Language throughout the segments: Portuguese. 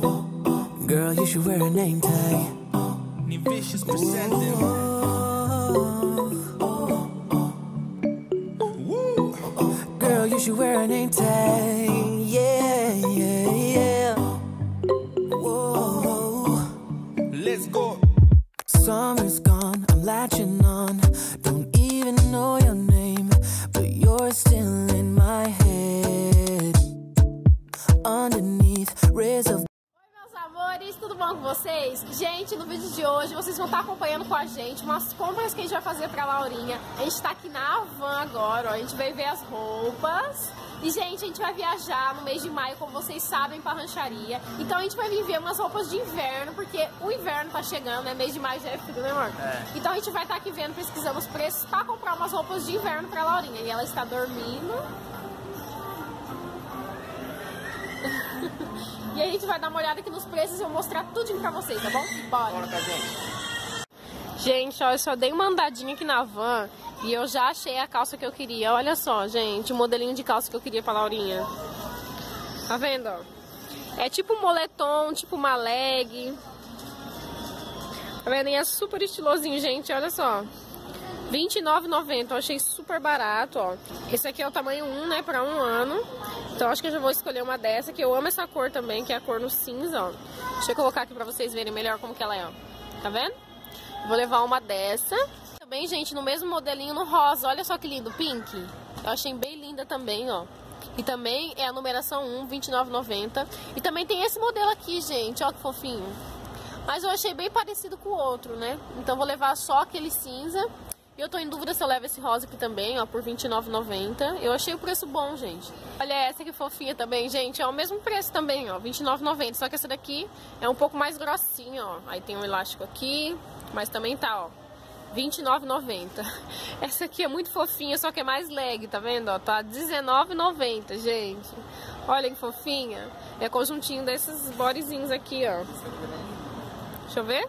Girl, you should wear a name tag. Vicious presenting. Girl, you should wear a name tag. Yeah, yeah, yeah. Whoa. Let's go. Summer's gone, I'm latching on. Don't even know your name, but you're still in my head. Underneath rays of tudo bom com vocês? Gente, no vídeo de hoje vocês vão estar acompanhando com a gente umas compras que a gente vai fazer pra Laurinha. A gente tá aqui na Havan agora, ó, a gente vai ver as roupas. E, gente, a gente vai viajar no mês de maio, como vocês sabem, pra rancharia. Então a gente vai vir ver umas roupas de inverno, porque o inverno tá chegando, né? Mês de maio já é frio, né, amor? É. Então a gente vai estar aqui vendo, pesquisando os preços pra comprar umas roupas de inverno pra Laurinha. E ela está dormindo. A gente vai dar uma olhada aqui nos preços e eu vou mostrar tudinho pra vocês, tá bom? Bora! Bora. Gente, ó, eu só dei uma andadinha aqui na van e eu já achei a calça que eu queria. Olha só, gente, o modelinho de calça que eu queria pra Laurinha. Tá vendo, ó? É tipo um moletom, tipo uma leg. Tá vendo? E é super estilosinho, gente, olha só. R$29,90, eu achei super barato, ó. Esse aqui é o tamanho 1, né, pra um ano. Então acho que eu já vou escolher uma dessa, que eu amo essa cor também, que é a cor no cinza, ó. Deixa eu colocar aqui pra vocês verem melhor como que ela é, ó. Tá vendo? Vou levar uma dessa. Também, gente, no mesmo modelinho no rosa. Olha só que lindo, pink. Eu achei bem linda também, ó. E também é a numeração 1, R$29,90. E também tem esse modelo aqui, gente. Ó que fofinho. Mas eu achei bem parecido com o outro, né? Então vou levar só aquele cinza. Eu tô em dúvida se eu levo esse rosa aqui também, ó, por R$29,90. Eu achei o preço bom, gente. Olha essa que fofinha também, gente. É o mesmo preço também, ó, R$29,90. Só que essa daqui é um pouco mais grossinha, ó. Aí tem um elástico aqui, mas também tá, ó. R$29,90. Essa aqui é muito fofinha, só que é mais leg, tá vendo? Ó, tá R$19,90, gente. Olha que fofinha. É conjuntinho desses bodyzinhos aqui, ó. Deixa eu ver.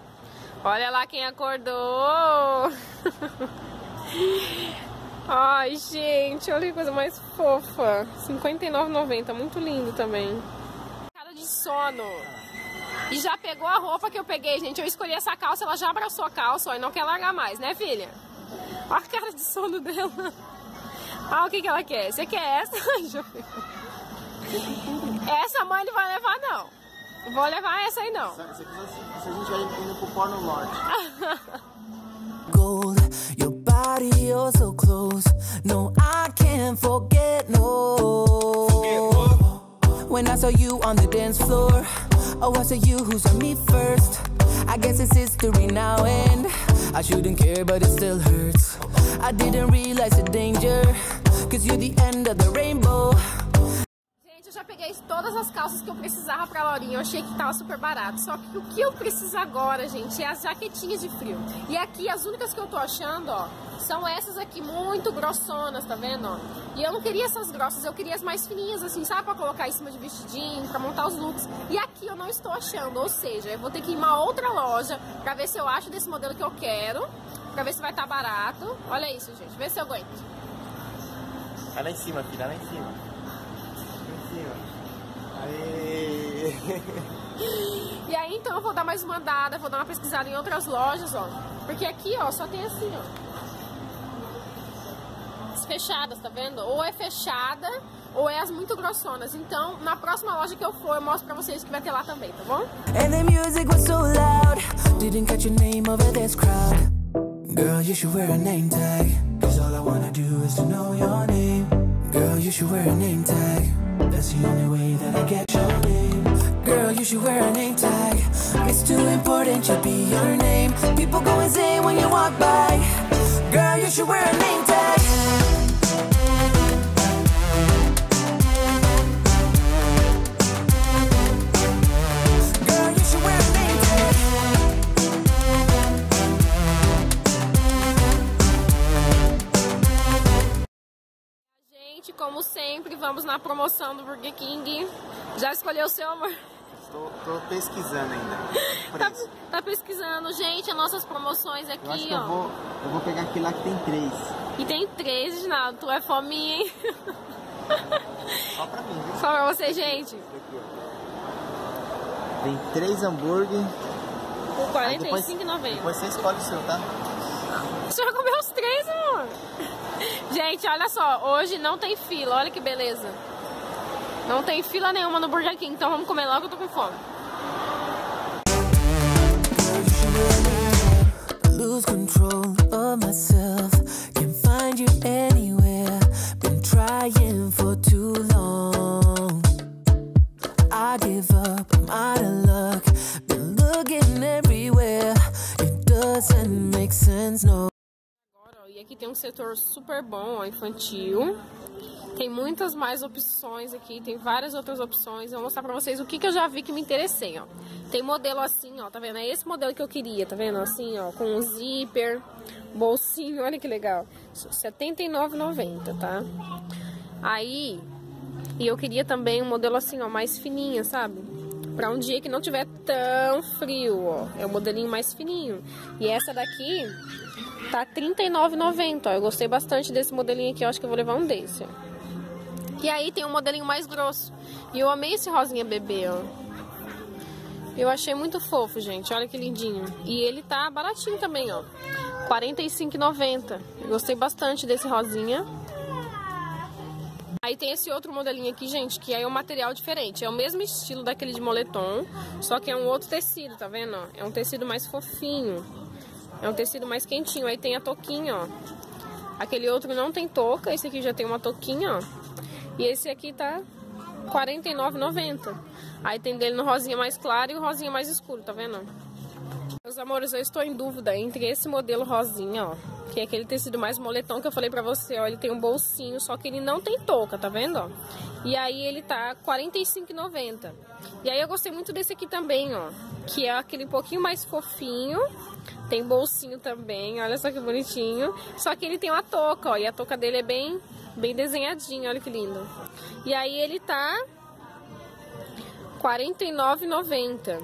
Olha lá quem acordou. Ai, gente, olha que coisa mais fofa. R$59,90, muito lindo também. Cara de sono. E já pegou a roupa que eu peguei, gente. Eu escolhi essa calça, ela já abraçou a calça, ó, e não quer largar mais, né, filha? Olha a cara de sono dela. Ah, o que, que ela quer? Você quer essa? essa mãe não vai levar, não. Vou levar essa aí, não. Se, se, se a gente vai indo pro porno norte. body, oh so close. No, I can't forget, no. When I saw you on the dance floor, oh, I saw you who's on me first. I guess it's history now, and I shouldn't care, but it still hurts. I didn't realize the danger, cause you're the end of the rainbow. Todas as calças que eu precisava pra Laurinha. Eu achei que tava super barato. Só que o que eu preciso agora, gente, é as jaquetinhas de frio. E aqui, as únicas que eu tô achando, ó, são essas aqui muito grossonas, tá vendo, ó? E eu não queria essas grossas, eu queria as mais fininhas, assim, sabe? Pra colocar em cima de vestidinho, pra montar os looks. E aqui eu não estou achando, ou seja, eu vou ter que ir em uma outra loja pra ver se eu acho desse modelo que eu quero. Pra ver se vai estar tá barato. Olha isso, gente. Vê se eu aguento. Vai lá em cima, filha, lá em cima. E aí, então, eu vou dar mais uma andada, vou dar uma pesquisada em outras lojas, ó. Porque aqui, ó, só tem assim, ó. As fechadas, tá vendo? Ou é fechada, ou é as muito grossonas. Então, na próxima loja que eu for, eu mostro pra vocês que vai ter lá também, tá bom? And the music was so loud, didn't catch your name over this crowd. Girl, you should wear a name tag. Cause all I wanna do is to know your name. Girl, you should wear a name tag. That's the only way that I get your name. Girl, you should wear a name tag. It's too important, should be your name. People go insane when you walk by. Girl, you should wear a name vamos na promoção do Burger King. Já escolheu o seu, amor? Tô, tô pesquisando ainda. Tá, tá pesquisando, gente, as nossas promoções aqui, Eu acho que ó. eu vou, eu vou pegar aquele lá que tem três. E tem três, Reginaldo. Tu é fominha, hein? Só pra mim, viu? Só pra você, gente. Vem três hambúrguer. Por Aí depois- 45,90. Depois você escolhe o seu, tá? Você vai comer os três, amor? Gente, olha só, hoje não tem fila, olha que beleza. Não tem fila nenhuma no Burger King, então vamos comer logo, eu tô com fome. Um setor super bom, infantil. Tem muitas mais opções aqui, tem várias outras opções. Eu vou mostrar pra vocês o que, que eu já vi que me interessei, ó. Tem modelo assim, ó, tá vendo? É esse modelo que eu queria, tá vendo? Assim, ó, com um zíper, bolsinho, olha que legal. R$ 79,90, tá? Aí, e eu queria também um modelo assim, ó, mais fininho, sabe? Pra um dia que não tiver tão frio, ó. É o modelinho mais fininho. E essa daqui tá R$ 39,90, ó. Eu gostei bastante desse modelinho aqui, eu acho que eu vou levar um desse, ó. E aí tem um modelinho mais grosso. E eu amei esse rosinha bebê, ó. Eu achei muito fofo, gente. Olha que lindinho. E ele tá baratinho também, ó. R$ 45,90. Eu Gostei bastante desse rosinha. Aí tem esse outro modelinho aqui, gente, que aí é um material diferente. É o mesmo estilo daquele de moletom, só que é um outro tecido, tá vendo? É um tecido mais fofinho. É um tecido mais quentinho. Aí tem a touquinha, ó. Aquele outro não tem touca, esse aqui já tem uma touquinha, ó. E esse aqui tá R$ 49,90. Aí tem dele no rosinha mais claro e o rosinha mais escuro, tá vendo? Meus amores, eu estou em dúvida entre esse modelo rosinha, ó. Que é aquele tecido mais moletom que eu falei pra você, ó. Ele tem um bolsinho, só que ele não tem touca, tá vendo, ó? E aí ele tá R$ 45,90. E aí eu gostei muito desse aqui também, ó. Que é aquele pouquinho mais fofinho. Tem bolsinho também, olha só que bonitinho. Só que ele tem uma touca, ó. E a touca dele é bem, bem desenhadinha, olha que lindo. E aí ele tá R$ 49,90.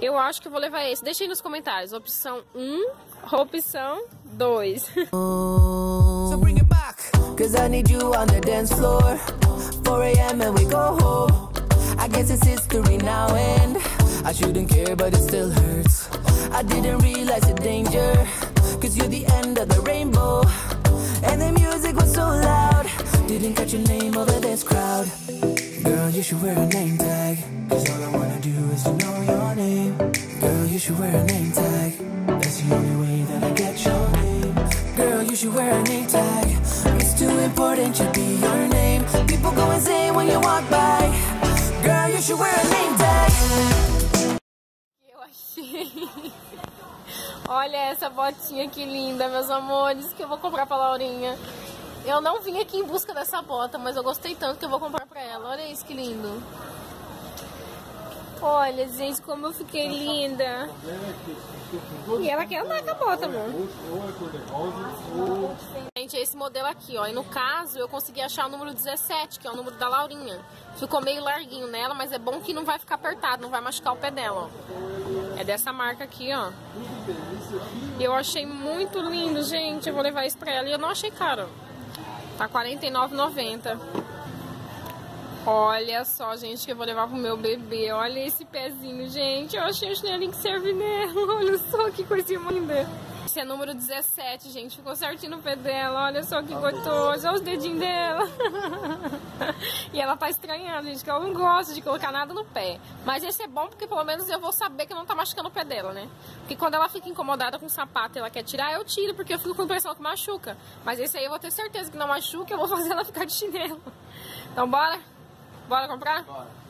Eu acho que eu vou levar esse. Deixa aí nos comentários. Opção 1, opção 2. So bring it back. Cause I need you on the dance floor. 4 a.m. and we go home. I guess it's history now and I shouldn't care, but it still hurts. I didn't realize the danger. Cause you're the end of the rainbow. And the music was so loud. Didn't catch your name over this crowd. Girl, you should wear a name tag. Cause all I wanna do is to know your name. Girl, you should wear a name tag. That's the only way that I get your name. Girl, you should wear a name tag. It's too important to be your name. People go insane when you walk by. Girl, you should wear a name tag. Olha essa botinha que linda, meus amores, que eu vou comprar pra Laurinha. Eu não vim aqui em busca dessa bota, mas eu gostei tanto que eu vou comprar pra ela. Olha isso que lindo. Olha, gente, como eu fiquei linda. E ela quer andar com a bota, amor. Gente, é esse modelo aqui, ó. E no caso, eu consegui achar o número 17, que é o número da Laurinha. Ficou meio larguinho nela, mas é bom que não vai ficar apertado, não vai machucar o pé dela, ó. É dessa marca aqui, ó. Eu achei muito lindo, gente. Eu vou levar isso pra ela. E eu não achei caro. Tá R$ 49,90. Olha só, gente, que eu vou levar pro meu bebê. Olha esse pezinho, gente. Eu achei o chinelinho que serve nela. Olha só que coisinha linda. Esse é número 17, gente. Ficou certinho no pé dela. Olha só que gostoso. Olha os dedinhos dela. e ela tá estranhando, gente, que ela não gosta de colocar nada no pé. Mas esse é bom porque pelo menos eu vou saber que não tá machucando o pé dela, né? Porque quando ela fica incomodada com o sapato e ela quer tirar, eu tiro, porque eu fico com a impressão que machuca. Mas esse aí eu vou ter certeza que não machuca, eu vou fazer ela ficar de chinelo. Então bora? Bora comprar? Bora, bora comprar.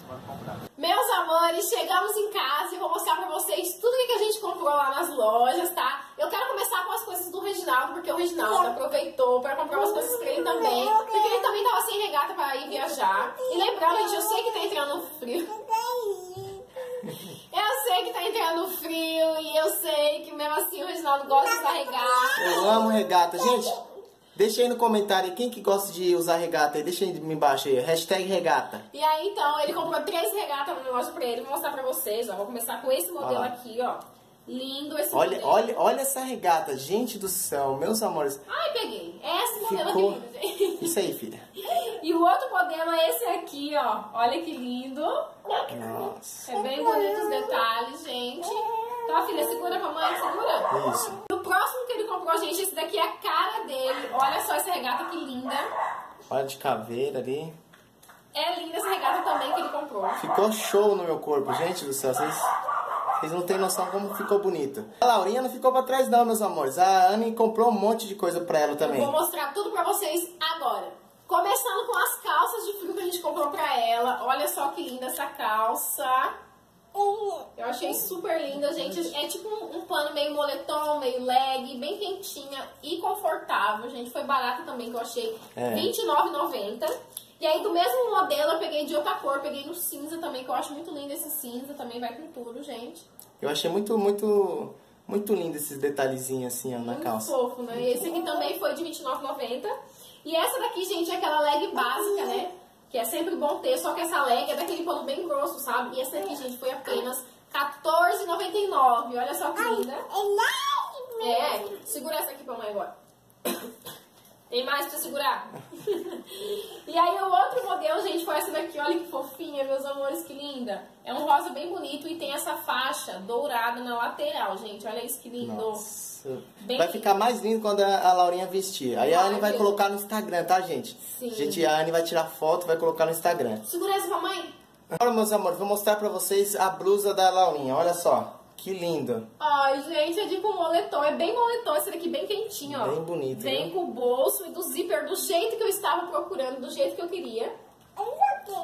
Meus amores, chegamos em casa e vou mostrar pra vocês tudo que a gente comprou lá nas lojas, tá? Eu quero começar com as coisas do Reginaldo, porque o Reginaldo aproveitou pra comprar umas coisas pra ele também. Porque ele também tava sem regata pra ir viajar. E lembrando, gente, eu sei que tá entrando frio. Eu sei que tá entrando frio e eu sei que mesmo assim o Reginaldo gosta de usar regata. Eu amo regata. Gente, deixa aí no comentário quem que gosta de usar regata aí. Deixa aí embaixo aí. Hashtag regata. E aí, então, ele comprou três regatas no loja pra ele. Vou mostrar pra vocês, ó. Vou começar com esse modelo aqui, ó. Lindo esse Olha, modelo. olha, olha essa regata, gente do céu, meus amores. Ai, peguei. Esse modelo Ficou. aqui lindo. Isso aí, filha. E o outro modelo é esse aqui, ó. Olha que lindo. Nossa. É bem bonito os detalhes, gente. Tá, filha, segura pra mãe, segura. Isso. O próximo que ele comprou, gente, esse daqui é a cara. Olha só essa regata que linda. Olha de caveira ali. É linda essa regata também que ele comprou. Ficou show no meu corpo, gente do céu. Vocês, vocês não têm noção como ficou bonito. A Laurinha não ficou pra trás não, meus amores. A Anne comprou um monte de coisa pra ela também. Eu vou mostrar tudo pra vocês agora. Começando com as calças de frio que a gente comprou pra ela. Olha só que linda essa calça. Eu achei super linda, gente. É tipo um, um pano meio moletom, meio leg, bem quentinha e confortável, gente. Foi barata também, que eu achei É. R$29,90. E aí, do mesmo modelo, eu peguei de outra cor. Peguei no cinza também, que eu acho muito lindo esse cinza. Também vai com tudo, gente. Eu achei muito, muito, muito lindo esses detalhezinhos assim, ó, na Muito calça. fofo, né? E esse aqui também foi de R$29,90. E essa daqui, gente, é aquela leg básica, né? Que é sempre bom ter, só que essa leg é daquele pano bem grosso, sabe? E essa aqui, gente, foi apenas R$14,99. Olha só que linda. É, segura essa aqui pra mãe agora. Tem mais pra segurar? e aí o outro modelo, gente, foi essa daqui. Olha que fofinha, meus amores, que linda. É um rosa bem bonito e tem essa faixa dourada na lateral, gente. Olha isso que lindo. Nossa. Bem vai lindo. ficar mais lindo quando a, a Laurinha vestir. Aí a Vai, Anne vai colocar no Instagram, tá, gente? Sim. Gente, a Anne vai tirar foto e vai colocar no Instagram. Segura essa pra mãe. Agora, meus amores, vou mostrar pra vocês a blusa da Laurinha. Olha só. Que lindo. Ai, gente, é tipo um moletom. É bem moletom esse daqui, bem quentinho, ó. Bem bonito, Vem viu? com o bolso e do zíper do jeito que eu estava procurando, do jeito que eu queria.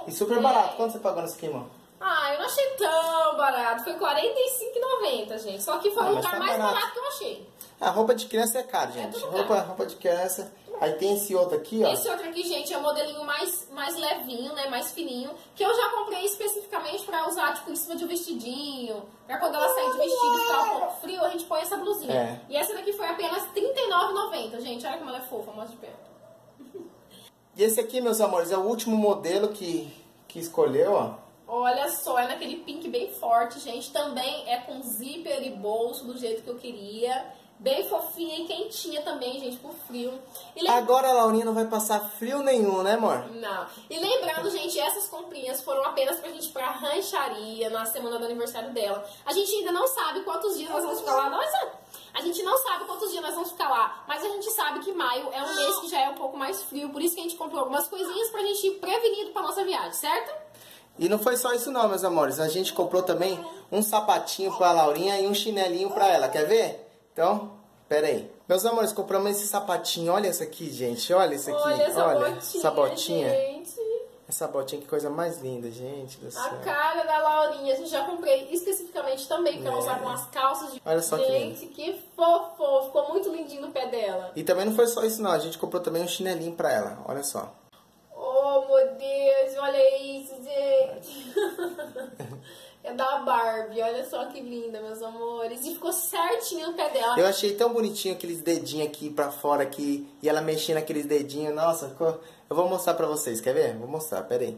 E super barato. Quanto você pagou nesse aqui, irmão? Ah, eu não achei tão barato. Foi R$ 45,90, gente. Só que foi Ah, o lugar tá mais barato. barato que eu achei. A roupa de criança é caro, gente. tudo roupa, caro. roupa de criança. Aí tem esse outro aqui, ó. Esse outro aqui, gente, é o modelinho mais, mais levinho, né? Mais fininho. Que eu já comprei especificamente pra usar, tipo, em cima de um vestidinho. Pra quando ela sair de vestido e ficar um pouco frio, a gente põe essa blusinha. É. E essa daqui foi apenas R$ 39,90, gente. Olha como ela é fofa, mostra de perto. E esse aqui, meus amores, é o último modelo que, que escolheu, ó. Olha só, é naquele pink bem forte, gente. Também é com zíper e bolso do jeito que eu queria. Bem fofinha e quentinha também, gente, por frio. E lem- Agora a Laurinha não vai passar frio nenhum, né, amor? Não. E lembrando, gente, essas comprinhas foram apenas pra gente ir pra rancharia na semana do aniversário dela. A gente ainda não sabe quantos dias nós vamos ficar lá. Nossa! A gente não sabe quantos dias nós vamos ficar lá. Mas a gente sabe que maio é um mês que já é um pouco mais frio. Por isso que a gente comprou algumas coisinhas pra gente ir prevenido pra nossa viagem, certo? E não foi só isso não, meus amores. A gente comprou também um sapatinho pra Laurinha e um chinelinho pra ela. Quer ver? Então, pera aí. Meus amores, compramos esse sapatinho. Olha essa aqui, gente. Olha isso aqui. Olha essa Olha botinha, essa botinha. gente. Essa botinha, que coisa mais linda, gente do A céu. cara da Laurinha, a gente já comprei especificamente também pra É. usar com as calças de Olha só que Gente, que fofo, ficou muito lindinho no pé dela. E também não foi só isso não. A gente comprou também um chinelinho pra ela. Olha só. Oh, meu Deus, olha isso, gente. é da Barbie, olha só que linda, meus amores. E ficou certinho no pé dela. Eu achei tão bonitinho aqueles dedinhos aqui pra fora aqui. E ela mexendo aqueles dedinhos. Nossa, ficou... Eu vou mostrar pra vocês. Quer ver? Vou mostrar, pera aí.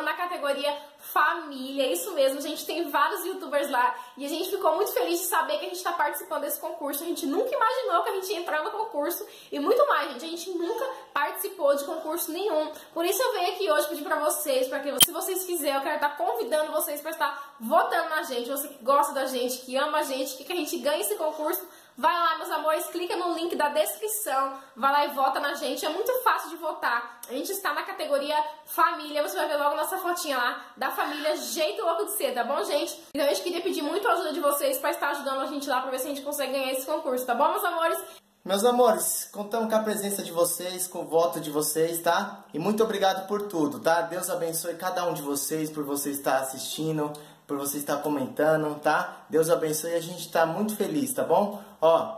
Tá participando na categoria família, é isso mesmo, a gente tem vários youtubers lá e a gente ficou muito feliz de saber que a gente tá participando desse concurso. A gente nunca imaginou que a gente ia entrar no concurso e muito mais, gente. A gente nunca participou de concurso nenhum. Por isso eu venho aqui hoje pedir pra vocês, pra que se vocês quiserem, eu quero estar convidando vocês pra estar votando na gente. Você que gosta da gente, que ama a gente, que, que a gente ganhe esse concurso. Vai lá, meus amores, clica no link da descrição, vai lá e vota na gente. É muito fácil de votar. A gente está na categoria família, você vai ver logo nossa fotinha lá da família Jeito Louco de Ser, tá bom, gente? Então a gente queria pedir muito a ajuda de vocês para estar ajudando a gente lá para ver se a gente consegue ganhar esse concurso, tá bom, meus amores? Meus amores, contamos com a presença de vocês, com o voto de vocês, tá? E muito obrigado por tudo, tá? Deus abençoe cada um de vocês por você estar assistindo, por você estar comentando, tá? Deus abençoe, a gente está muito feliz, tá bom? Ó,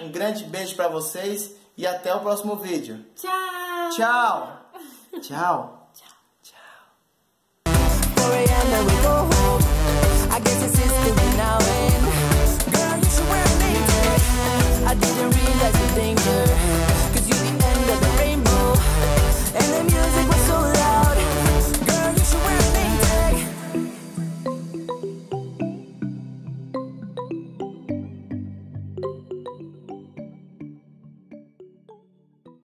um grande beijo para vocês e até o próximo vídeo. Tchau! Tchau! Tchau! Tchau! Tchau.